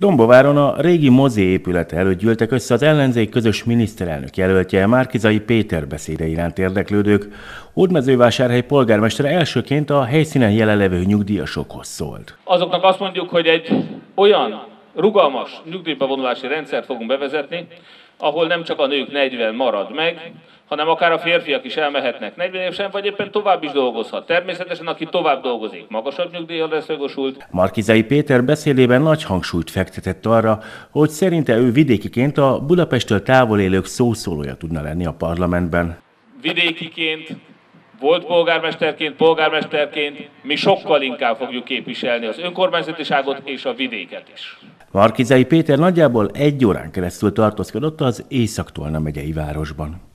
Dombováron a régi mozi épület előtt gyűltek össze az ellenzék közös miniszterelnök jelöltje, Márkizai Péter beszéde iránt érdeklődők. Hódmezővásárhely polgármestere elsőként a helyszínen jelenlevő nyugdíjasokhoz szólt. Azoknak azt mondjuk, hogy egy olyan rugalmas nyugdíjba vonulási rendszert fogunk bevezetni, ahol nem csak a nők 40 marad meg, hanem akár a férfiak is elmehetnek 40 évesen, vagy éppen tovább is dolgozhat. Természetesen, aki tovább dolgozik, magasabb nyugdíjra lesz jogosult. Markizai Péter beszélében nagy hangsúlyt fektetett arra, hogy szerinte ő vidékiként a Budapesttől távol élők szószólója tudna lenni a parlamentben. Vidékiként, volt polgármesterként, polgármesterként mi sokkal inkább fogjuk képviselni az önkormányzatiságot és a vidéket is. Markizai Péter nagyjából egy órán keresztül tartózkodott az Észak-Tolna megyei városban.